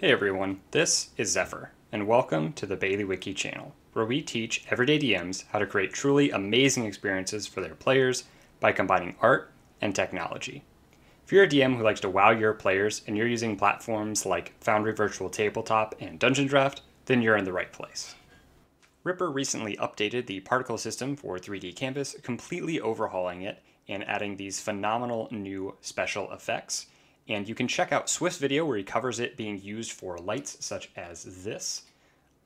Hey everyone, this is Zephyr, and welcome to the Baileywiki channel, where we teach everyday DMs how to create truly amazing experiences for their players by combining art and technology. If you're a DM who likes to wow your players and you're using platforms like Foundry Virtual Tabletop and Dungeon Draft, then you're in the right place. Ripper recently updated the particle system for 3D Canvas, completely overhauling it and adding these phenomenal new special effects. And you can check out Swift's video where he covers it being used for lights such as this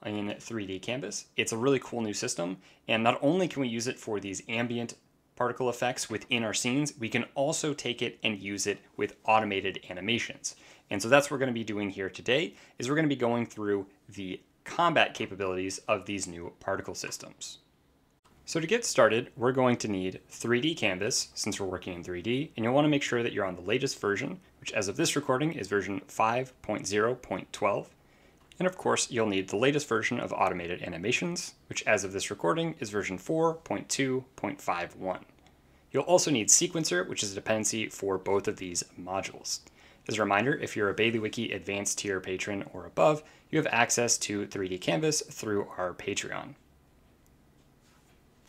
in 3D Canvas. It's a really cool new system, and not only can we use it for these ambient particle effects within our scenes, we can also take it and use it with automated animations. And so that's what we're going to be doing here today, is we're going to be going through the combat capabilities of these new particle systems. So to get started, we're going to need 3D Canvas, since we're working in 3D, and you'll want to make sure that you're on the latest version, which as of this recording is version 5.0.12. And of course, you'll need the latest version of automated animations, which as of this recording is version 4.2.51. You'll also need Sequencer, which is a dependency for both of these modules. As a reminder, if you're a BaileyWiki Advanced Tier patron or above, you have access to 3D Canvas through our Patreon.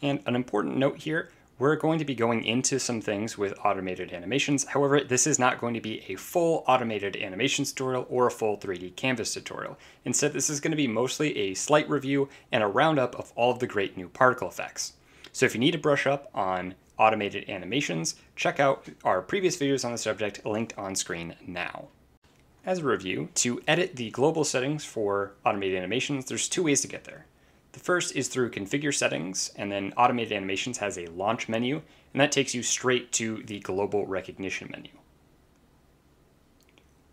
And an important note here, we're going to be going into some things with automated animations. However, this is not going to be a full automated animations tutorial or a full 3D Canvas tutorial. Instead, this is going to be mostly a slight review and a roundup of all of the great new particle effects. So if you need to brush up on automated animations, check out our previous videos on the subject linked on screen now. As a review, to edit the global settings for automated animations, there's two ways to get there. The first is through configure settings, and then automated animations has a launch menu, and that takes you straight to the global recognition menu.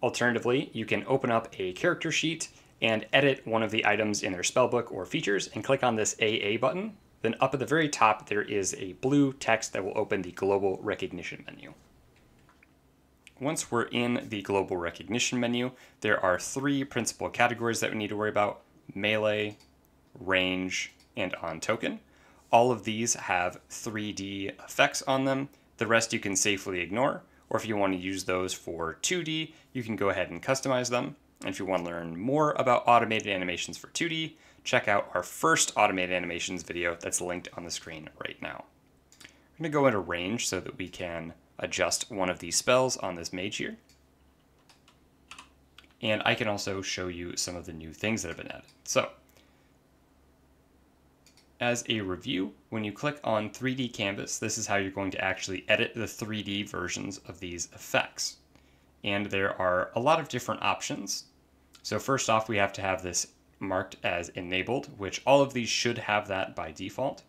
Alternatively, you can open up a character sheet and edit one of the items in their spellbook or features and click on this AA button, then up at the very top, there is a blue text that will open the global recognition menu. Once we're in the global recognition menu, there are three principal categories that we need to worry about, melee, range, and on token. All of these have 3D effects on them. The rest you can safely ignore, or if you want to use those for 2D, you can go ahead and customize them. And if you want to learn more about automated animations for 2D, check out our first automated animations video that's linked on the screen right now. I'm going to go into range so that we can adjust one of these spells on this mage here. And I can also show you some of the new things that have been added. So, as a review, when you click on 3D Canvas, this is how you're going to actually edit the 3D versions of these effects. And there are a lot of different options. So first off, we have to have this marked as enabled, which all of these should have that by default.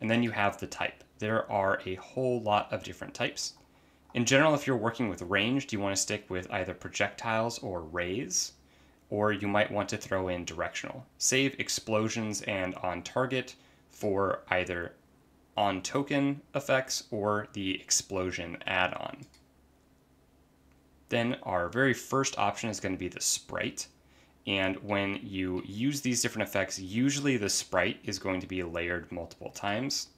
And then you have the type. There are a whole lot of different types. In general, if you're working with range, do you want to stick with either projectiles or rays, or you might want to throw in directional. Save explosions and on target for either on token effects or the explosion add-on. Then our very first option is going to be the sprite. And when you use these different effects, usually the sprite is going to be layered multiple times.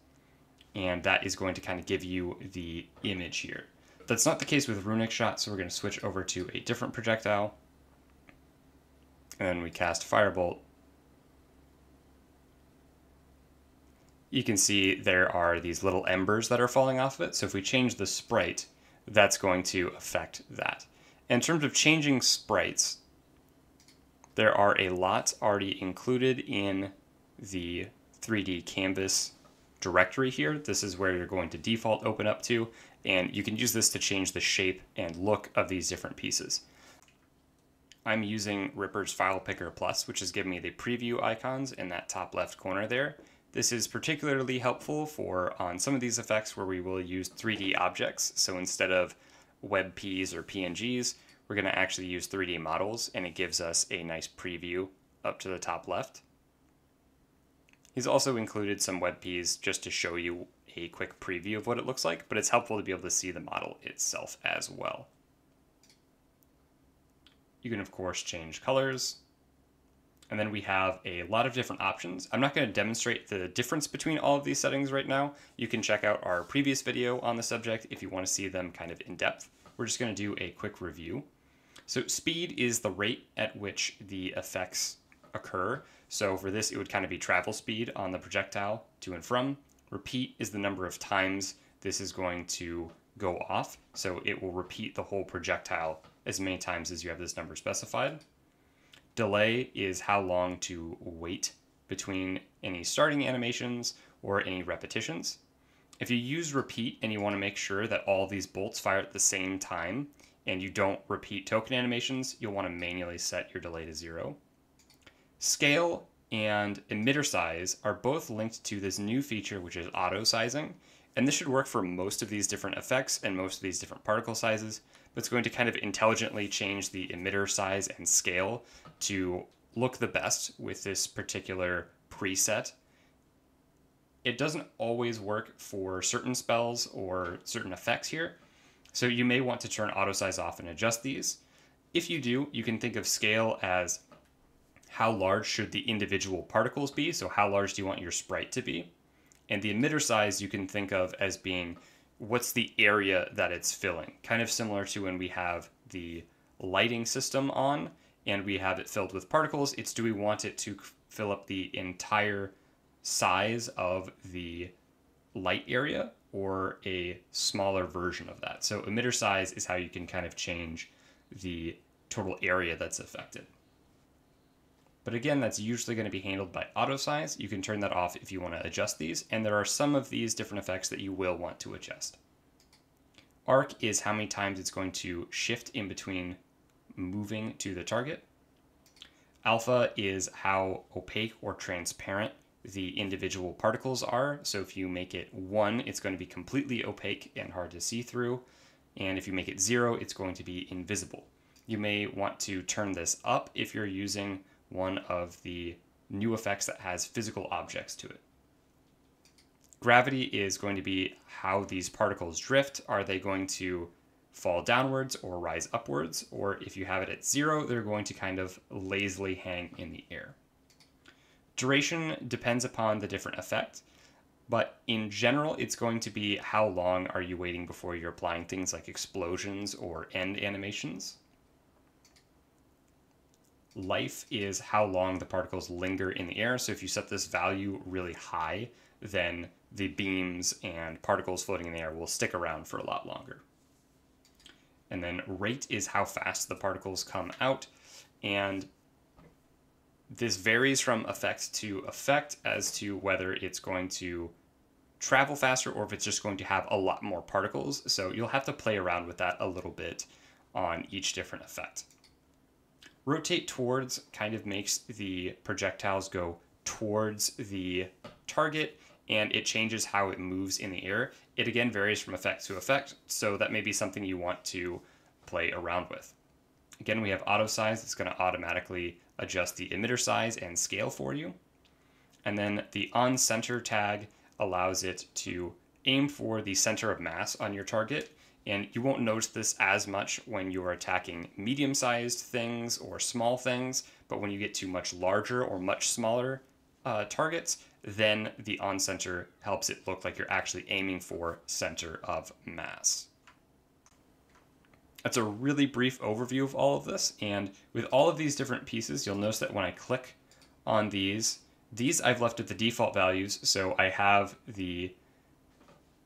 And that is going to kind of give you the image here. That's not the case with Runic Shot, so we're going to switch over to a different projectile. And then we cast Firebolt. You can see there are these little embers that are falling off of it. So if we change the sprite, that's going to affect that. In terms of changing sprites, there are a lot already included in the 3D Canvas directory here. This is where you're going to default open up to, and you can use this to change the shape and look of these different pieces. I'm using Ripper's File Picker Plus, which has given me the preview icons in that top left corner there. This is particularly helpful for on some of these effects where we will use 3D objects. So instead of WebPs or PNGs, we're going to actually use 3D models and it gives us a nice preview up to the top left. He's also included some WebPs just to show you a quick preview of what it looks like, but it's helpful to be able to see the model itself as well. You can of course change colors, and then we have a lot of different options. I'm not going to demonstrate the difference between all of these settings right now. You can check out our previous video on the subject if you want to see them kind of in depth. We're just going to do a quick review. So speed is the rate at which the effects occur. So for this, it would kind of be travel speed on the projectile to and from. Repeat is the number of times this is going to go off. So it will repeat the whole projectile as many times as you have this number specified. Delay is how long to wait between any starting animations or any repetitions. If you use repeat and you want to make sure that all these bolts fire at the same time and you don't repeat token animations, you'll want to manually set your delay to zero. Scale and emitter size are both linked to this new feature, which is auto sizing. And this should work for most of these different effects and most of these different particle sizes, it's going to kind of intelligently change the emitter size and scale to look the best with this particular preset. It doesn't always work for certain spells or certain effects here, so you may want to turn auto size off and adjust these. If you do, you can think of scale as how large should the individual particles be, so how large do you want your sprite to be? And the emitter size you can think of as being what's the area that it's filling. Kind of similar to when we have the lighting system on and we have it filled with particles. It's do we want it to fill up the entire size of the light area or a smaller version of that. So emitter size is how you can kind of change the total area that's affected. But again, that's usually going to be handled by auto size. You can turn that off if you want to adjust these, and there are some of these different effects that you will want to adjust. Arc is how many times it's going to shift in between moving to the target. Alpha is how opaque or transparent the individual particles are. So if you make it 1, it's going to be completely opaque and hard to see through. And if you make it 0, it's going to be invisible. You may want to turn this up if you're using one of the new effects that has physical objects to it. Gravity is going to be how these particles drift. Are they going to fall downwards or rise upwards? Or if you have it at zero, they're going to kind of lazily hang in the air. Duration depends upon the different effect, but in general, it's going to be how long are you waiting before you're applying things like explosions or end animations life is how long the particles linger in the air. So if you set this value really high, then the beams and particles floating in the air will stick around for a lot longer. And then rate is how fast the particles come out. And this varies from effect to effect as to whether it's going to travel faster or if it's just going to have a lot more particles. So you'll have to play around with that a little bit on each different effect. Rotate towards kind of makes the projectiles go towards the target and it changes how it moves in the air. It again varies from effect to effect, so that may be something you want to play around with. Again, we have auto size. It's going to automatically adjust the emitter size and scale for you. And then the on center tag allows it to aim for the center of mass on your target and you won't notice this as much when you're attacking medium sized things or small things, but when you get to much larger or much smaller uh, targets, then the on center helps it look like you're actually aiming for center of mass. That's a really brief overview of all of this. And with all of these different pieces, you'll notice that when I click on these, these I've left at the default values. So I have the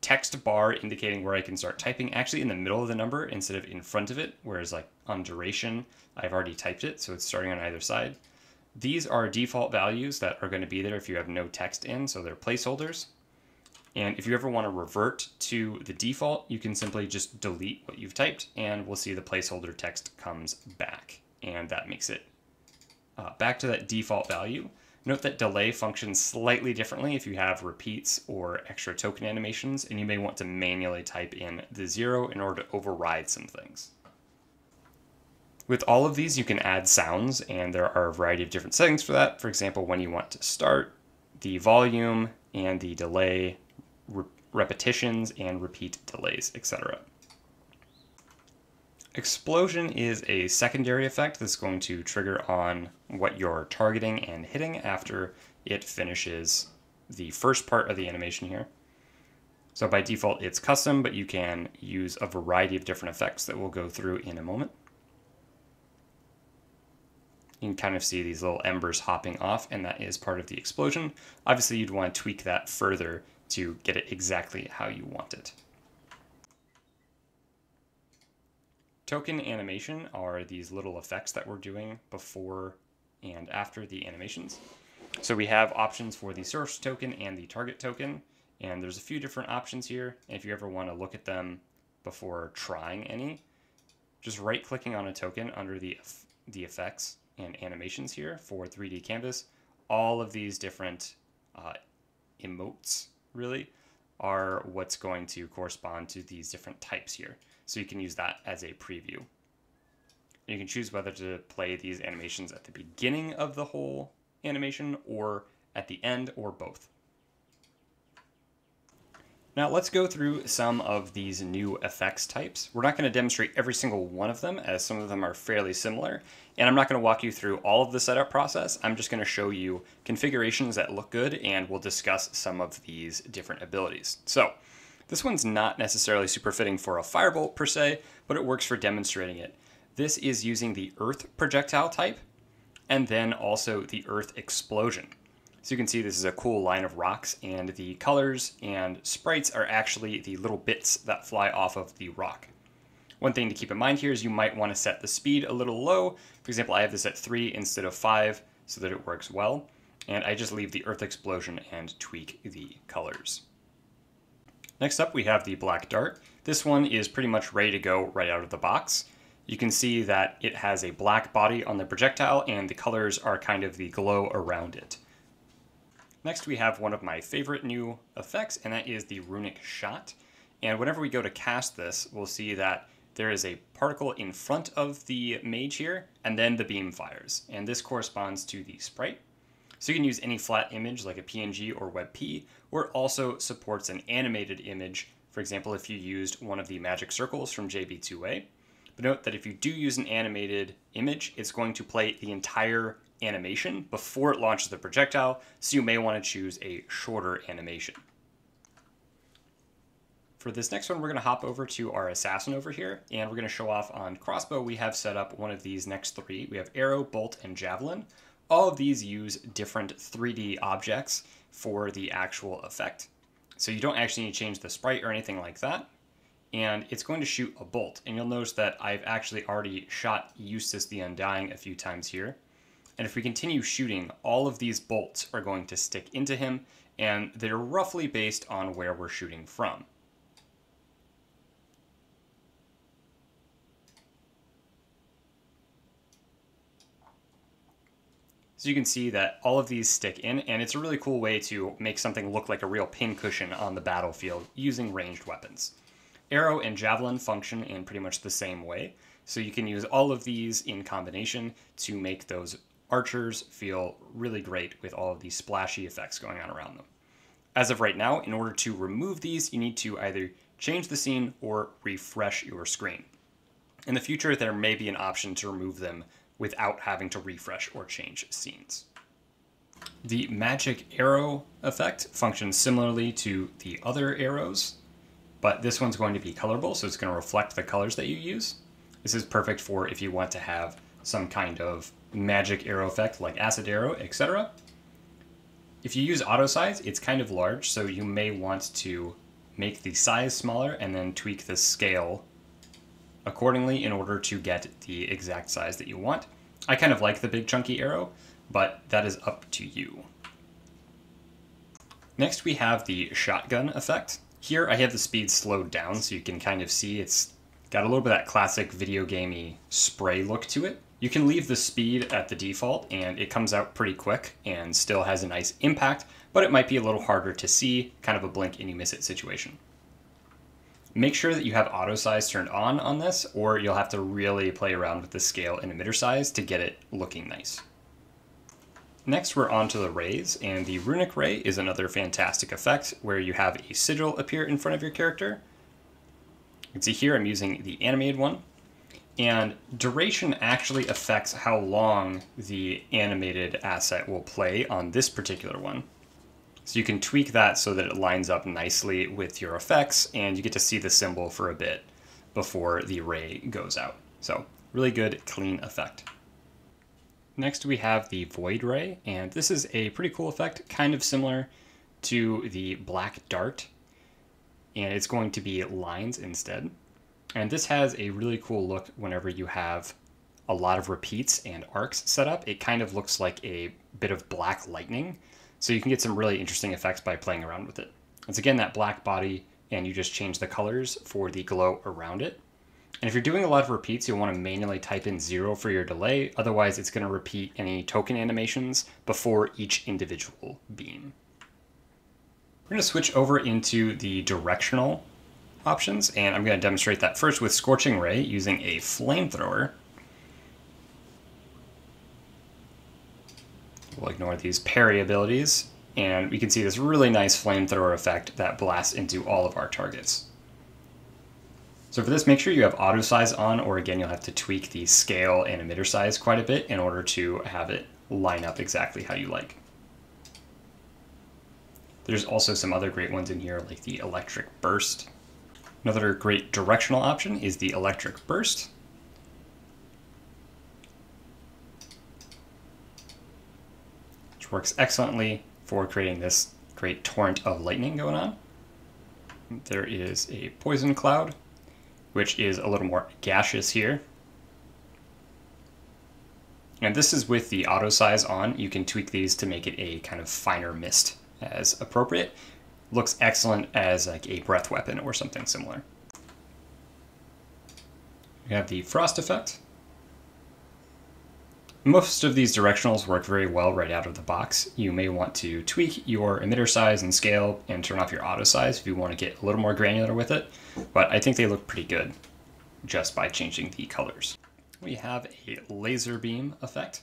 text bar indicating where I can start typing actually in the middle of the number instead of in front of it, whereas like on duration, I've already typed it, so it's starting on either side. These are default values that are going to be there if you have no text in, so they're placeholders. And if you ever want to revert to the default, you can simply just delete what you've typed and we'll see the placeholder text comes back. And that makes it uh, back to that default value. Note that delay functions slightly differently if you have repeats or extra token animations, and you may want to manually type in the zero in order to override some things. With all of these, you can add sounds, and there are a variety of different settings for that. For example, when you want to start, the volume, and the delay, re repetitions, and repeat delays, etc. Explosion is a secondary effect that's going to trigger on what you're targeting and hitting after it finishes the first part of the animation here. So by default it's custom, but you can use a variety of different effects that we'll go through in a moment. You can kind of see these little embers hopping off, and that is part of the explosion. Obviously, you'd want to tweak that further to get it exactly how you want it. Token animation are these little effects that we're doing before and after the animations. So we have options for the source token and the target token, and there's a few different options here. If you ever want to look at them before trying any, just right clicking on a token under the, the effects and animations here for 3D canvas, all of these different uh, emotes really are what's going to correspond to these different types here. So you can use that as a preview. You can choose whether to play these animations at the beginning of the whole animation or at the end or both. Now let's go through some of these new effects types. We're not going to demonstrate every single one of them as some of them are fairly similar. And I'm not going to walk you through all of the setup process. I'm just going to show you configurations that look good and we'll discuss some of these different abilities. So this one's not necessarily super fitting for a firebolt per se, but it works for demonstrating it. This is using the earth projectile type and then also the earth explosion. So you can see this is a cool line of rocks and the colors and sprites are actually the little bits that fly off of the rock. One thing to keep in mind here is you might want to set the speed a little low. For example, I have this at 3 instead of 5 so that it works well. And I just leave the earth explosion and tweak the colors. Next up we have the black dart. This one is pretty much ready to go right out of the box. You can see that it has a black body on the projectile and the colors are kind of the glow around it. Next we have one of my favorite new effects, and that is the Runic Shot. And whenever we go to cast this, we'll see that there is a particle in front of the mage here, and then the beam fires. And this corresponds to the sprite. So you can use any flat image like a PNG or WebP, or it also supports an animated image, for example, if you used one of the magic circles from JB2A. But note that if you do use an animated image, it's going to play the entire animation before it launches the projectile, so you may want to choose a shorter animation. For this next one, we're going to hop over to our assassin over here, and we're going to show off on crossbow. We have set up one of these next three. We have arrow, bolt, and javelin. All of these use different 3D objects for the actual effect. So you don't actually need to change the sprite or anything like that. And it's going to shoot a bolt. And you'll notice that I've actually already shot Eustace the Undying a few times here. And if we continue shooting, all of these bolts are going to stick into him, and they're roughly based on where we're shooting from. So you can see that all of these stick in, and it's a really cool way to make something look like a real pincushion on the battlefield using ranged weapons. Arrow and Javelin function in pretty much the same way, so you can use all of these in combination to make those archers feel really great with all of these splashy effects going on around them. As of right now, in order to remove these, you need to either change the scene or refresh your screen. In the future, there may be an option to remove them without having to refresh or change scenes. The magic arrow effect functions similarly to the other arrows, but this one's going to be colorable, so it's going to reflect the colors that you use. This is perfect for if you want to have some kind of magic arrow effect like acid arrow, etc. If you use auto size, it's kind of large, so you may want to make the size smaller and then tweak the scale accordingly in order to get the exact size that you want. I kind of like the big chunky arrow, but that is up to you. Next we have the shotgun effect. Here I have the speed slowed down so you can kind of see it's got a little bit of that classic video gamey spray look to it. You can leave the speed at the default and it comes out pretty quick and still has a nice impact, but it might be a little harder to see, kind of a blink and you miss it situation. Make sure that you have auto size turned on on this or you'll have to really play around with the scale and emitter size to get it looking nice. Next we're on to the rays, and the Runic Ray is another fantastic effect where you have a sigil appear in front of your character. You can see here I'm using the animated one, and duration actually affects how long the animated asset will play on this particular one. So you can tweak that so that it lines up nicely with your effects and you get to see the symbol for a bit before the ray goes out. So really good, clean effect. Next we have the Void Ray, and this is a pretty cool effect, kind of similar to the Black Dart, and it's going to be lines instead. And this has a really cool look whenever you have a lot of repeats and arcs set up. It kind of looks like a bit of black lightning, so you can get some really interesting effects by playing around with it. It's again that black body, and you just change the colors for the glow around it. And if you're doing a lot of repeats, you'll want to manually type in zero for your delay. Otherwise, it's going to repeat any token animations before each individual beam. We're going to switch over into the directional options, and I'm going to demonstrate that first with Scorching Ray using a flamethrower. We'll ignore these parry abilities, and we can see this really nice flamethrower effect that blasts into all of our targets. So for this, make sure you have auto size on, or again, you'll have to tweak the scale and emitter size quite a bit in order to have it line up exactly how you like. There's also some other great ones in here, like the electric burst. Another great directional option is the electric burst. Works excellently for creating this great torrent of lightning going on. There is a poison cloud, which is a little more gaseous here. And this is with the auto size on. You can tweak these to make it a kind of finer mist as appropriate. Looks excellent as like a breath weapon or something similar. We have the frost effect. Most of these directionals work very well right out of the box. You may want to tweak your emitter size and scale and turn off your auto size if you want to get a little more granular with it, but I think they look pretty good just by changing the colors. We have a laser beam effect,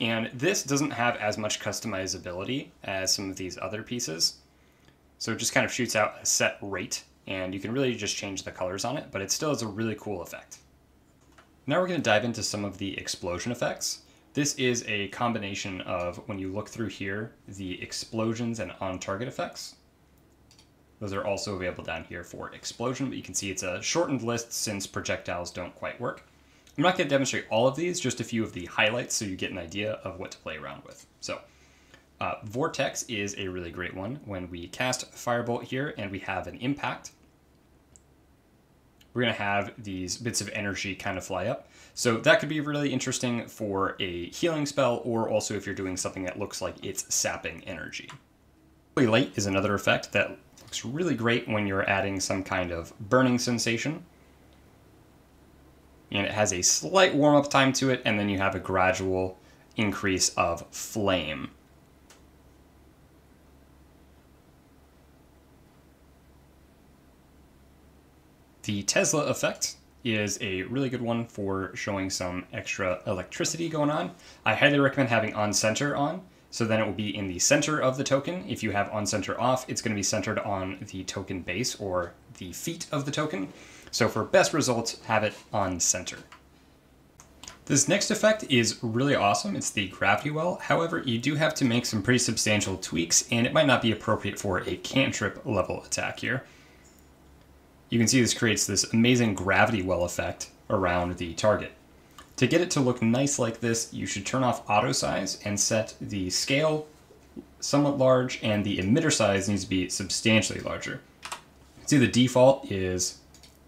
and this doesn't have as much customizability as some of these other pieces. So it just kind of shoots out a set rate, and you can really just change the colors on it, but it still is a really cool effect. Now we're going to dive into some of the explosion effects. This is a combination of, when you look through here, the explosions and on-target effects. Those are also available down here for explosion, but you can see it's a shortened list since projectiles don't quite work. I'm not going to demonstrate all of these, just a few of the highlights so you get an idea of what to play around with. So, uh, Vortex is a really great one. When we cast Firebolt here and we have an impact, we're going to have these bits of energy kind of fly up. So that could be really interesting for a healing spell, or also if you're doing something that looks like it's sapping energy. Light is another effect that looks really great when you're adding some kind of burning sensation. And it has a slight warm-up time to it, and then you have a gradual increase of flame. The Tesla effect is a really good one for showing some extra electricity going on. I highly recommend having on center on, so then it will be in the center of the token. If you have on center off, it's going to be centered on the token base or the feet of the token. So for best results, have it on center. This next effect is really awesome. It's the Gravity Well. However, you do have to make some pretty substantial tweaks, and it might not be appropriate for a cantrip level attack here you can see this creates this amazing gravity well effect around the target. To get it to look nice like this, you should turn off auto size and set the scale somewhat large and the emitter size needs to be substantially larger. See the default is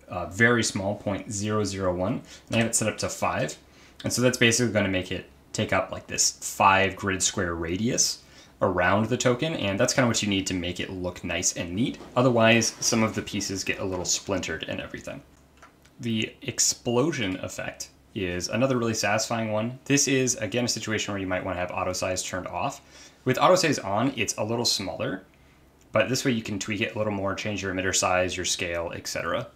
uh, very small, 0.001, and I have it set up to 5. And so that's basically going to make it take up like this 5 grid square radius around the token, and that's kind of what you need to make it look nice and neat. Otherwise, some of the pieces get a little splintered and everything. The explosion effect is another really satisfying one. This is, again, a situation where you might want to have auto size turned off. With auto size on, it's a little smaller, but this way you can tweak it a little more, change your emitter size, your scale, etc.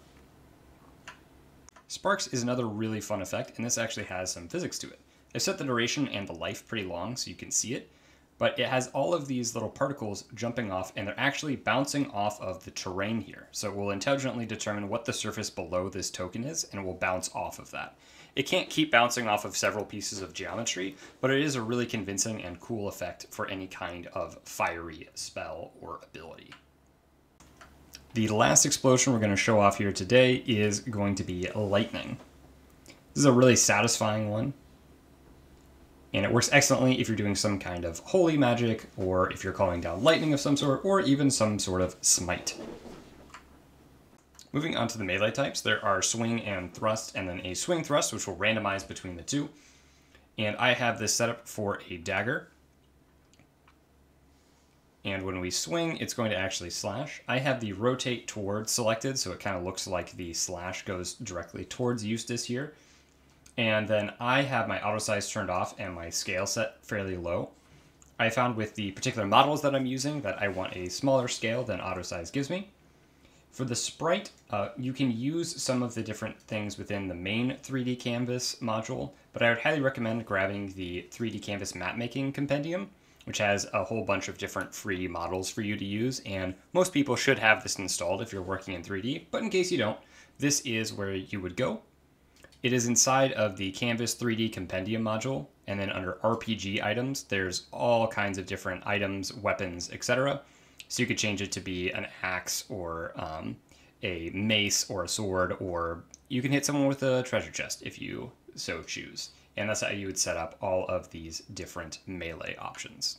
Sparks is another really fun effect, and this actually has some physics to it. I've set the duration and the life pretty long so you can see it, but it has all of these little particles jumping off and they're actually bouncing off of the terrain here. So it will intelligently determine what the surface below this token is and it will bounce off of that. It can't keep bouncing off of several pieces of geometry, but it is a really convincing and cool effect for any kind of fiery spell or ability. The last explosion we're going to show off here today is going to be lightning. This is a really satisfying one. And it works excellently if you're doing some kind of holy magic, or if you're calling down lightning of some sort, or even some sort of smite. Moving on to the melee types, there are swing and thrust, and then a swing thrust, which will randomize between the two. And I have this set up for a dagger. And when we swing, it's going to actually slash. I have the rotate towards selected, so it kind of looks like the slash goes directly towards Eustace here. And then I have my auto size turned off and my scale set fairly low. I found with the particular models that I'm using that I want a smaller scale than auto size gives me. For the sprite, uh, you can use some of the different things within the main 3D Canvas module, but I would highly recommend grabbing the 3D Canvas map making compendium, which has a whole bunch of different free models for you to use, and most people should have this installed if you're working in 3D, but in case you don't, this is where you would go. It is inside of the Canvas 3D Compendium module, and then under RPG items, there's all kinds of different items, weapons, etc. So you could change it to be an axe or um, a mace or a sword, or you can hit someone with a treasure chest if you so choose. And that's how you would set up all of these different melee options.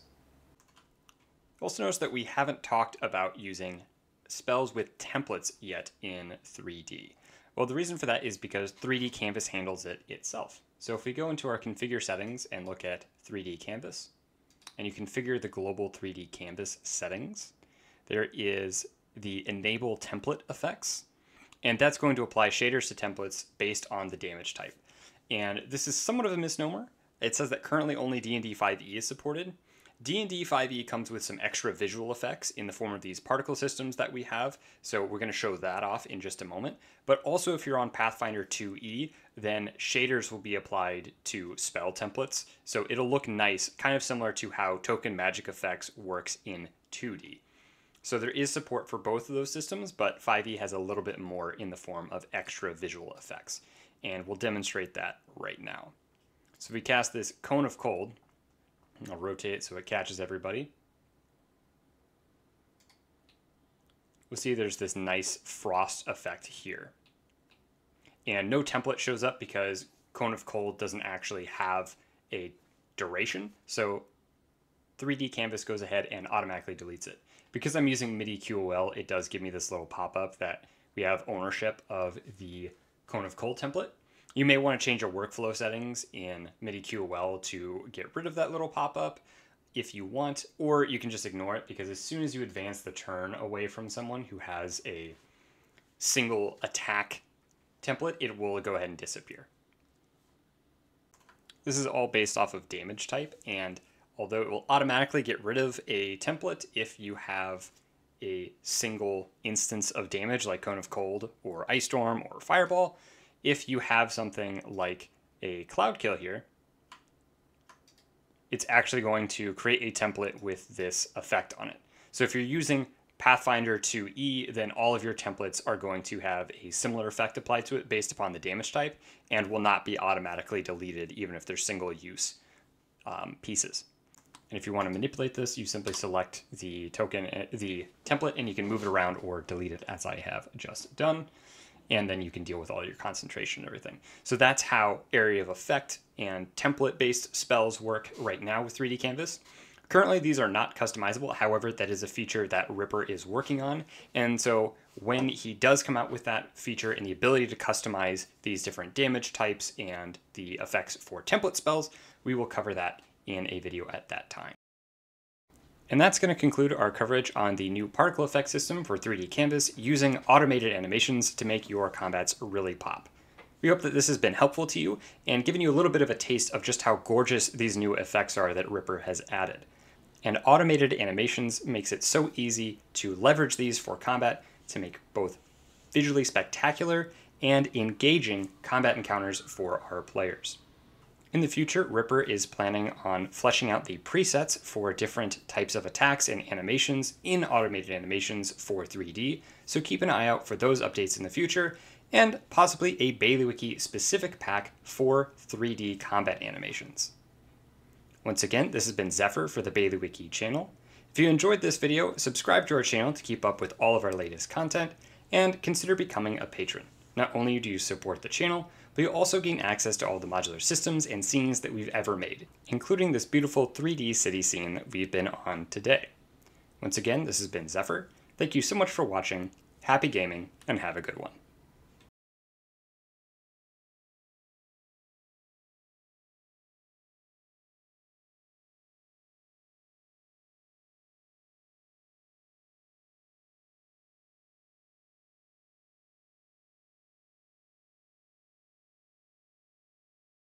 Also notice that we haven't talked about using spells with templates yet in 3D. Well, the reason for that is because 3D Canvas handles it itself. So if we go into our configure settings and look at 3D Canvas, and you configure the global 3D Canvas settings, there is the enable template effects, and that's going to apply shaders to templates based on the damage type. And this is somewhat of a misnomer. It says that currently only D&D 5e is supported. D&D 5e comes with some extra visual effects in the form of these particle systems that we have, so we're going to show that off in just a moment. But also if you're on Pathfinder 2e, then shaders will be applied to spell templates, so it'll look nice, kind of similar to how token magic effects works in 2D. So there is support for both of those systems, but 5e has a little bit more in the form of extra visual effects. And we'll demonstrate that right now. So we cast this Cone of Cold, rotate it so it catches everybody. We'll see there's this nice frost effect here. And no template shows up because Cone of Cold doesn't actually have a duration. So 3D Canvas goes ahead and automatically deletes it because I'm using MIDI QOL, it does give me this little pop-up that we have ownership of the Cone of Cold template. You may want to change your workflow settings in MIDI QOL to get rid of that little pop-up if you want, or you can just ignore it because as soon as you advance the turn away from someone who has a single attack template, it will go ahead and disappear. This is all based off of damage type, and although it will automatically get rid of a template if you have a single instance of damage like Cone of Cold or Ice Storm or Fireball. If you have something like a Cloud Kill here, it's actually going to create a template with this effect on it. So if you're using Pathfinder 2E, then all of your templates are going to have a similar effect applied to it based upon the damage type and will not be automatically deleted even if they're single use um, pieces. And if you want to manipulate this, you simply select the token, uh, the template, and you can move it around or delete it as I have just done. And then you can deal with all your concentration and everything. So that's how area of effect and template-based spells work right now with 3D Canvas. Currently, these are not customizable. However, that is a feature that Ripper is working on. And so when he does come out with that feature and the ability to customize these different damage types and the effects for template spells, we will cover that in a video at that time. And that's going to conclude our coverage on the new particle effect system for 3D Canvas using automated animations to make your combats really pop. We hope that this has been helpful to you and given you a little bit of a taste of just how gorgeous these new effects are that Ripper has added. And automated animations makes it so easy to leverage these for combat to make both visually spectacular and engaging combat encounters for our players. In the future, Ripper is planning on fleshing out the presets for different types of attacks and animations in automated animations for 3D, so keep an eye out for those updates in the future, and possibly a Baileywiki specific pack for 3D combat animations. Once again, this has been Zephyr for the Baileywiki channel. If you enjoyed this video, subscribe to our channel to keep up with all of our latest content, and consider becoming a patron. Not only do you support the channel, but you'll also gain access to all the modular systems and scenes that we've ever made, including this beautiful 3D city scene that we've been on today. Once again, this has been Zephyr. Thank you so much for watching, happy gaming, and have a good one.